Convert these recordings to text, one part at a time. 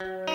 you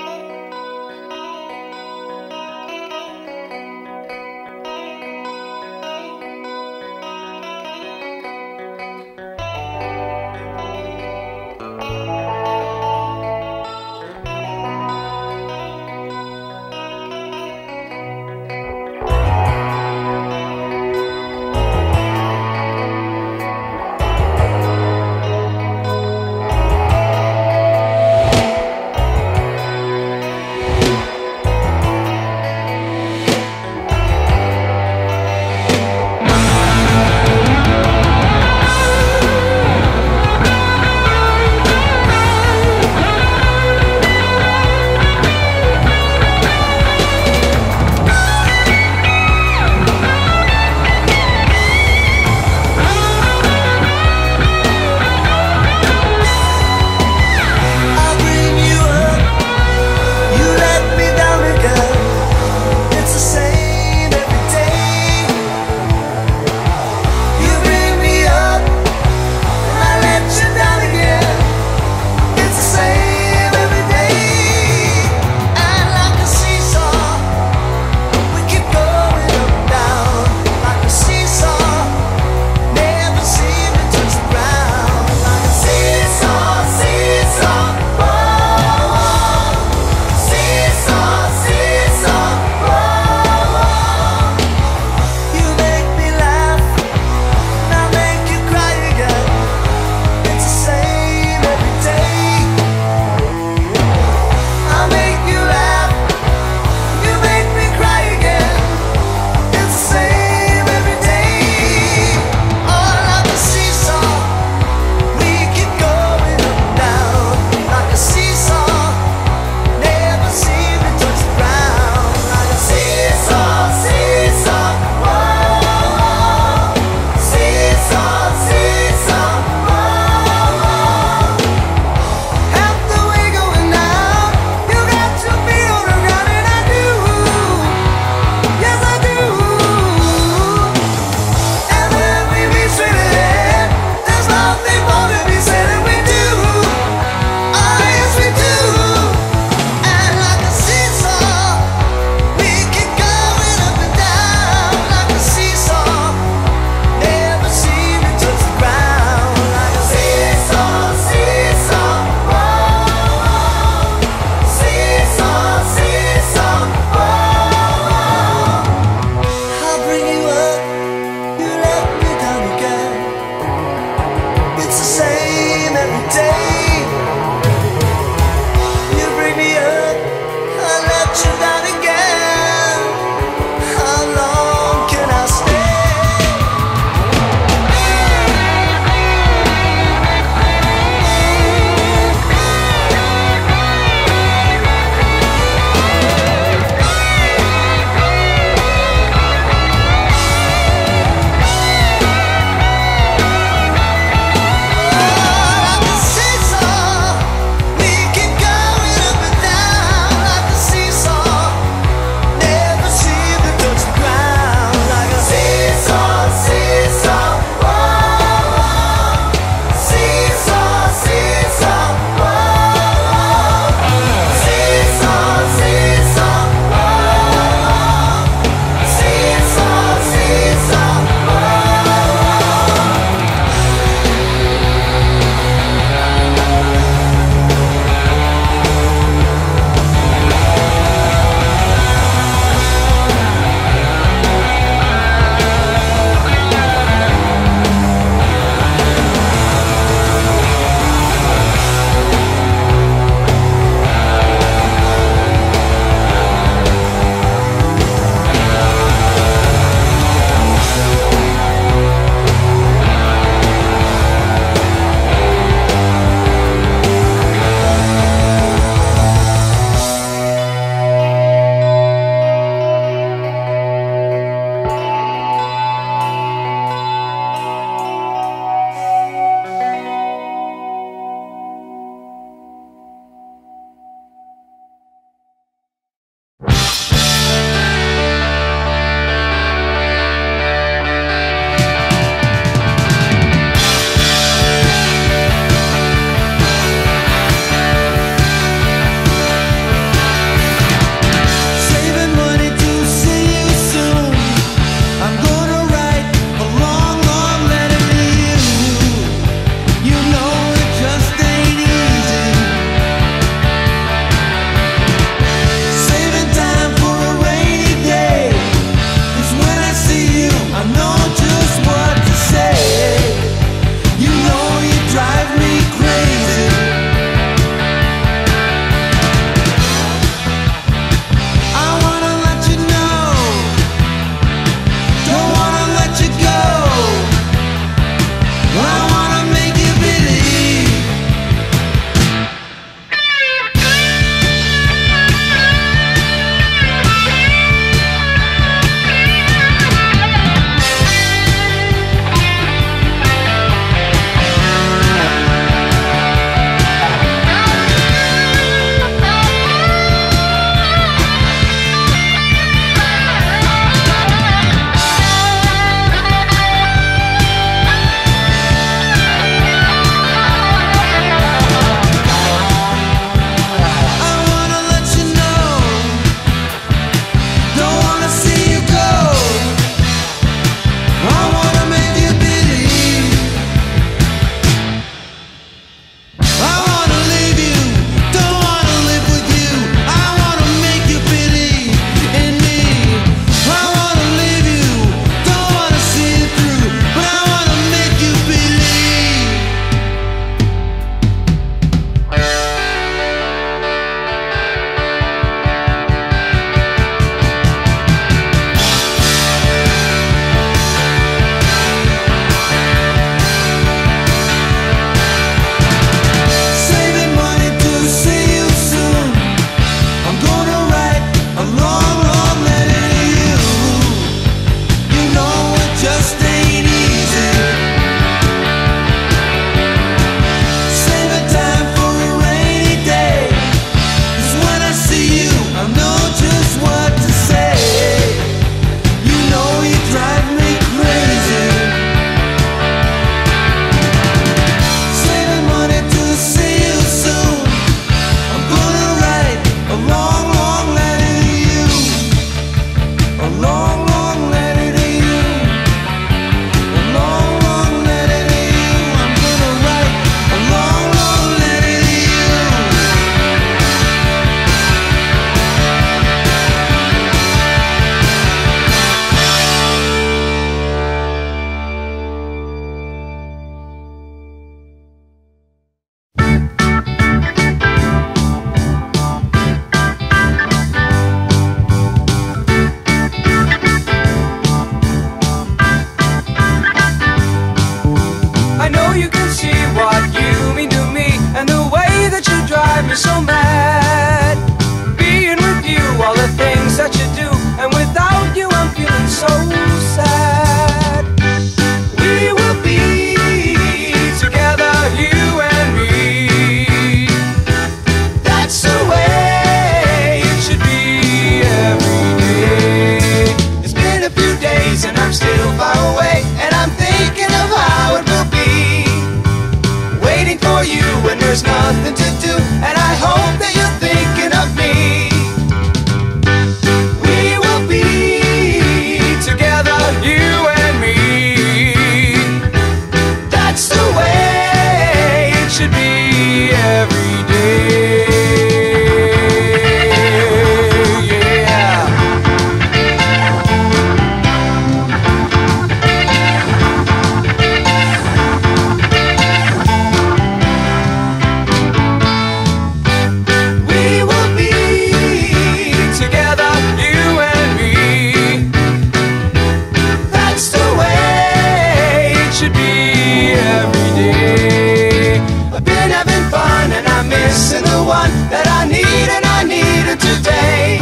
person, the one that I need and I need her today.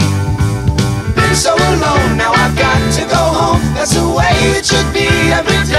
Been so alone, now I've got to go home. That's the way it should be every day.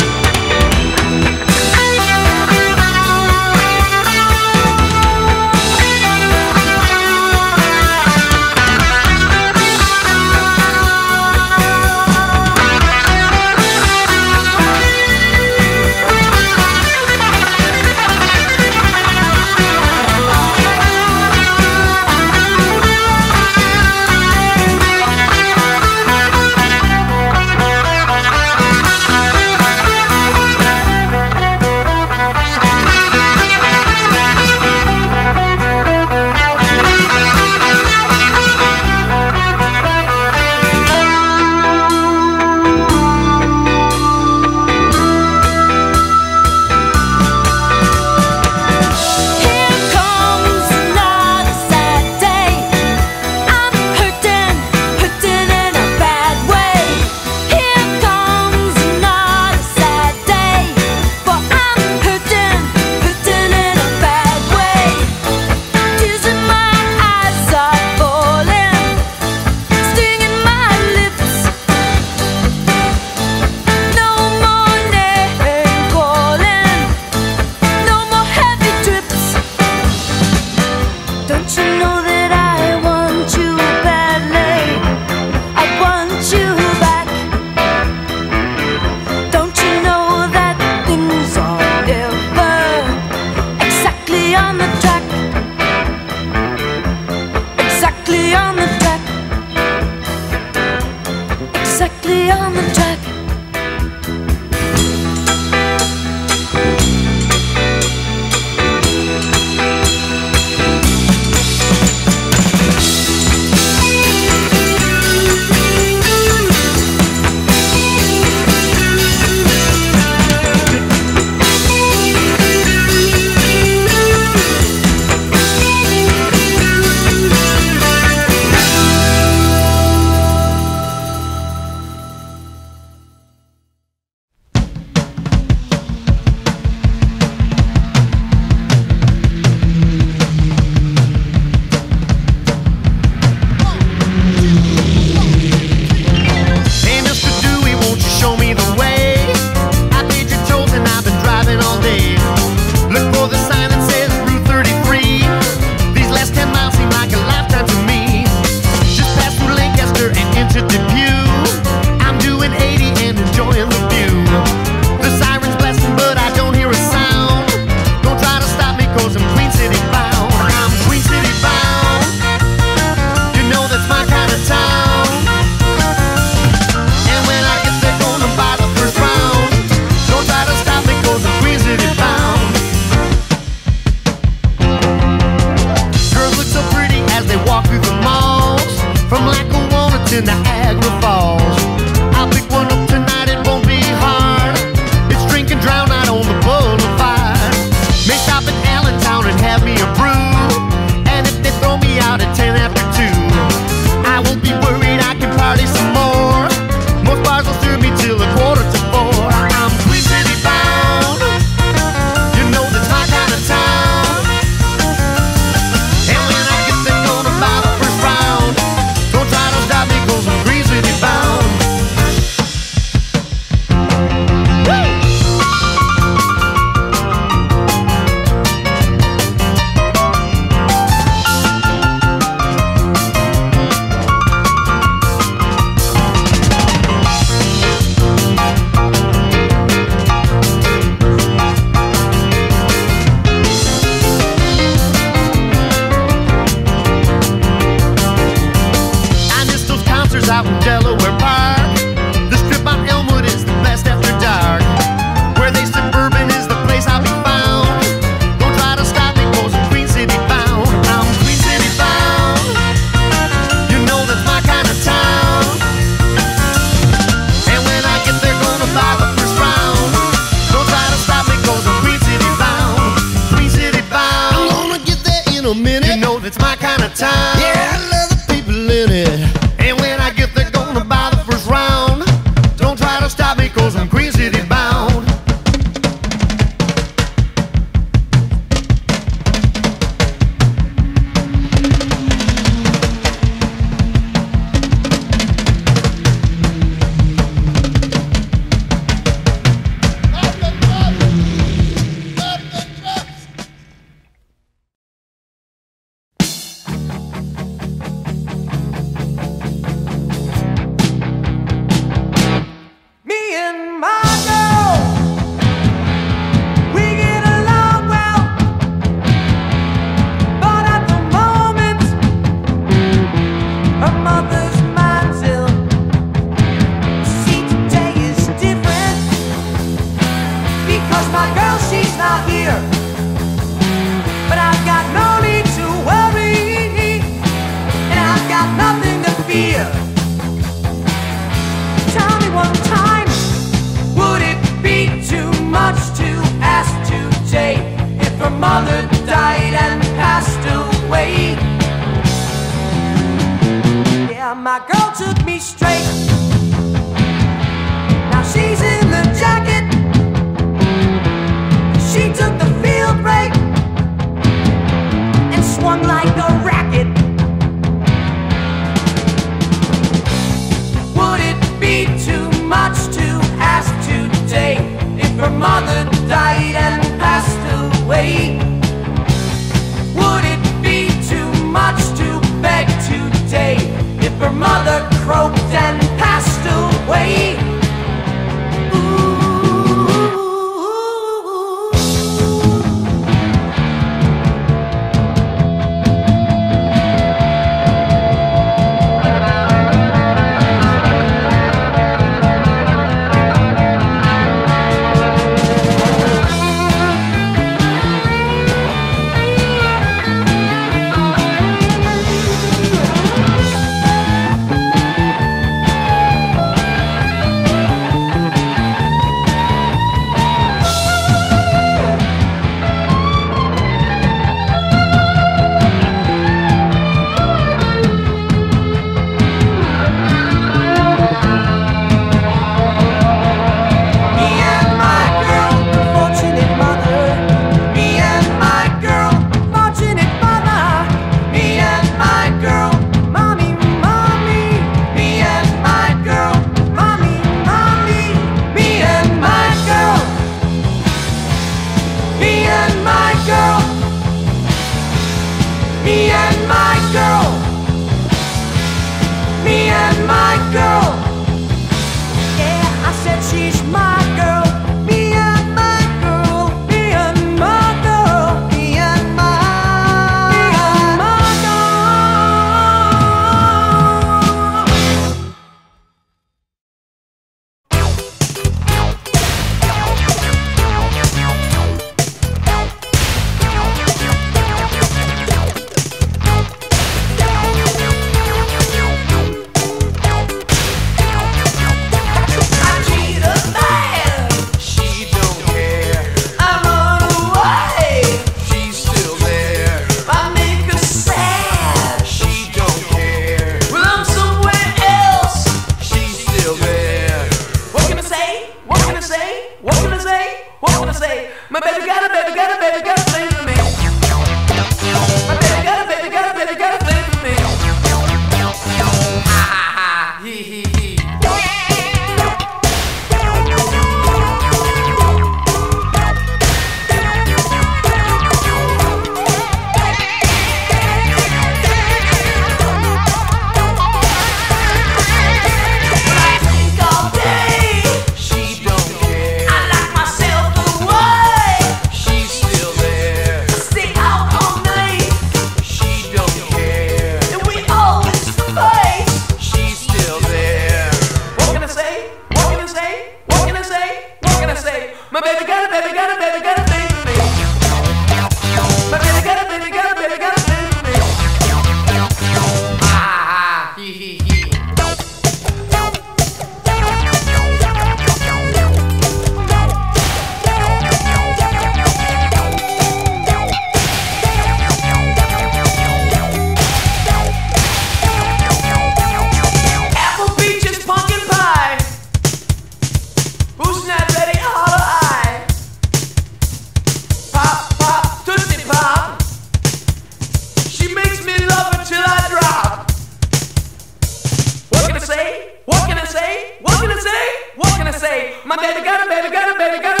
say? What can I say? What can I say? My baby got a baby got a baby got a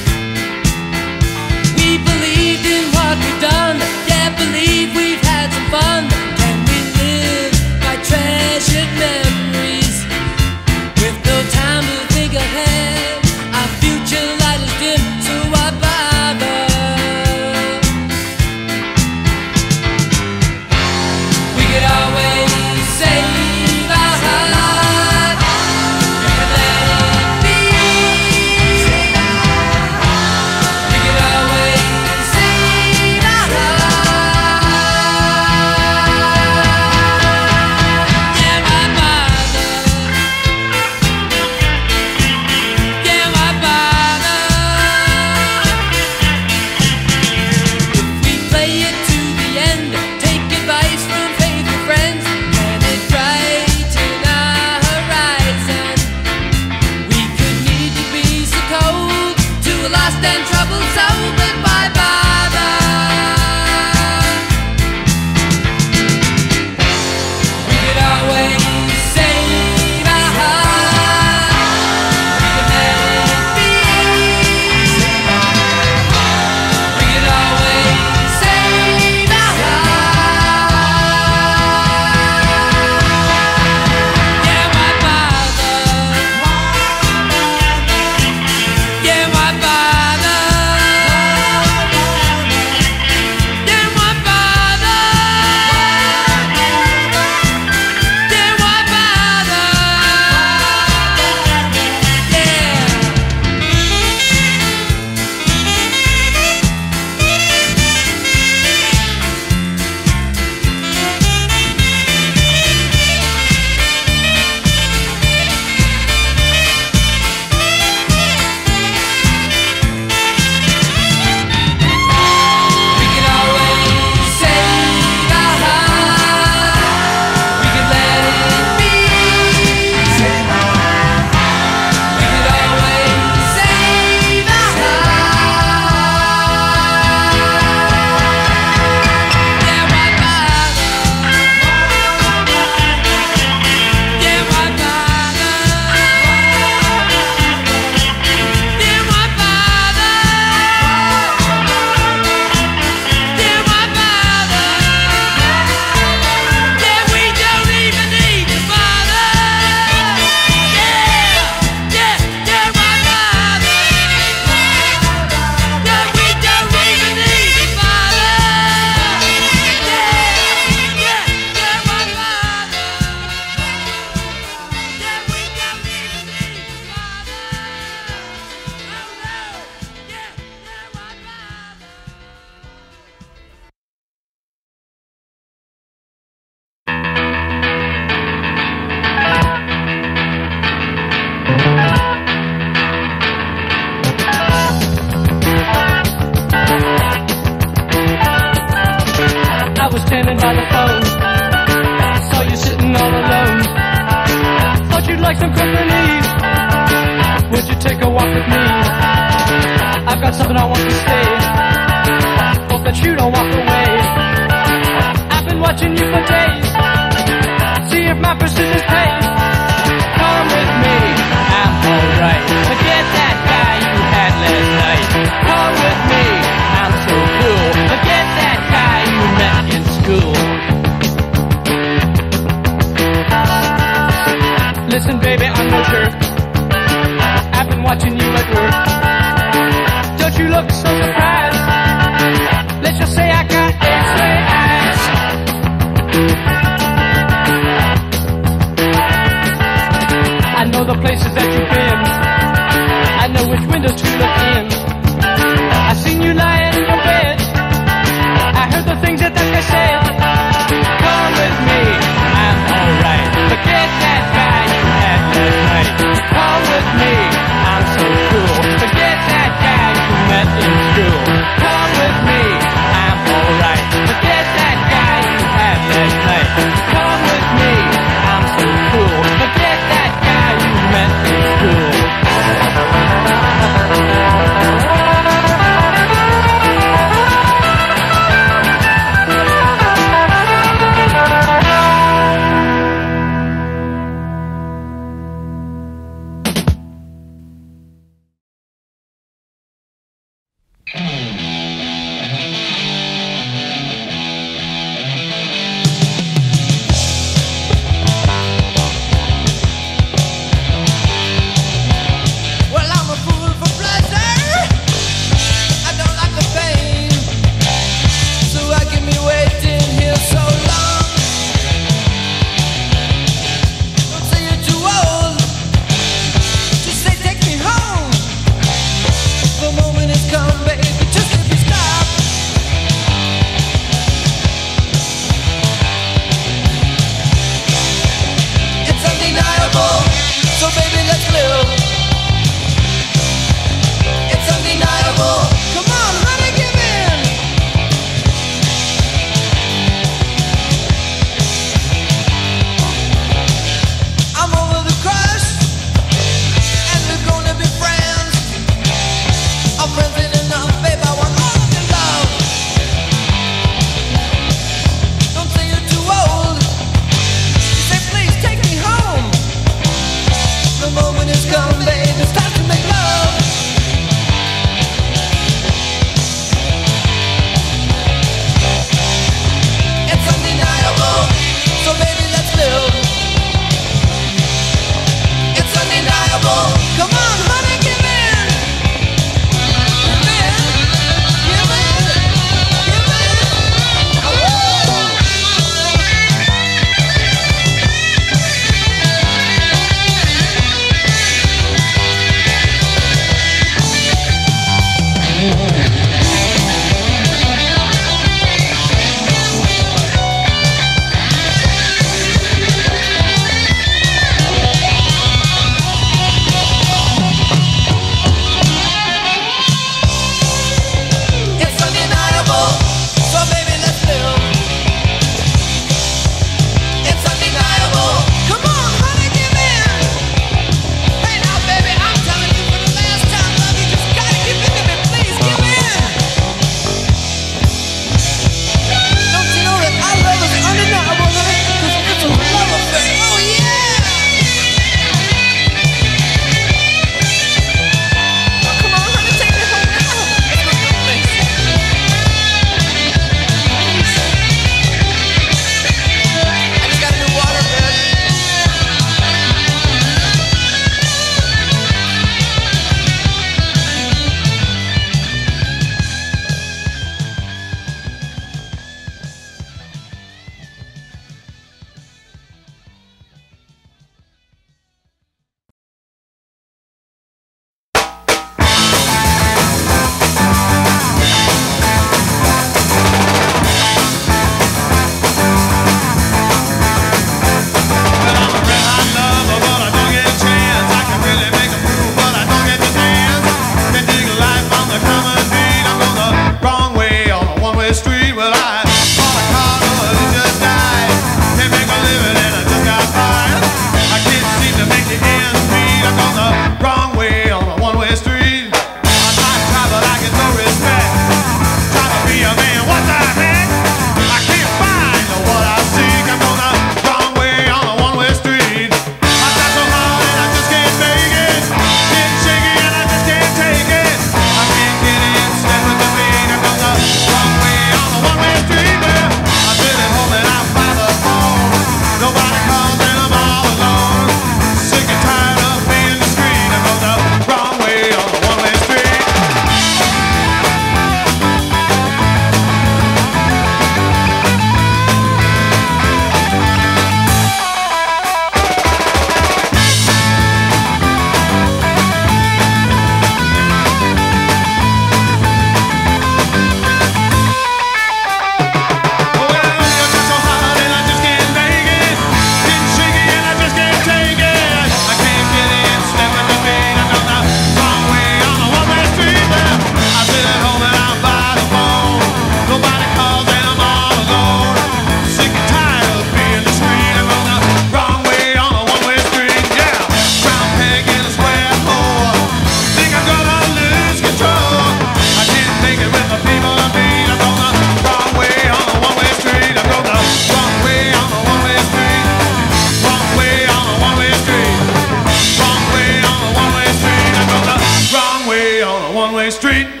street.